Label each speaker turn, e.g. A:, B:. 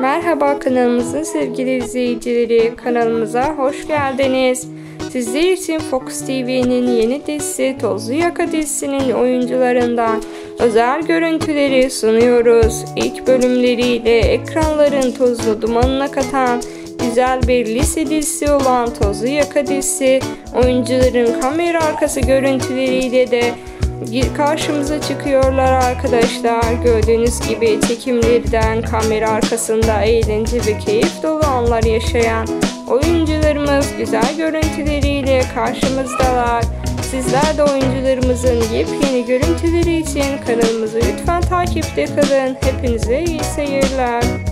A: Merhaba kanalımızın sevgili izleyicileri, kanalımıza hoş geldiniz. Sizler için Fox TV'nin yeni dizisi Tozlu Yaka dizisinin oyuncularından özel görüntüleri sunuyoruz. İlk bölümleriyle ekranların tozlu dumanına katan güzel bir lise dizisi olan Tozlu Yaka dizisi oyuncuların kamera arkası görüntüleriyle de karşımıza çıkıyorlar arkadaşlar. Gördüğünüz gibi çekimlerden kamera arkasında eğlence ve keyif dolu anlar yaşayan oyuncularımız güzel görüntüleriyle karşımızdalar. Sizler de oyuncularımızın yepyeni görüntüleri için kanalımızı lütfen takipte kalın. Hepinize iyi seyirler.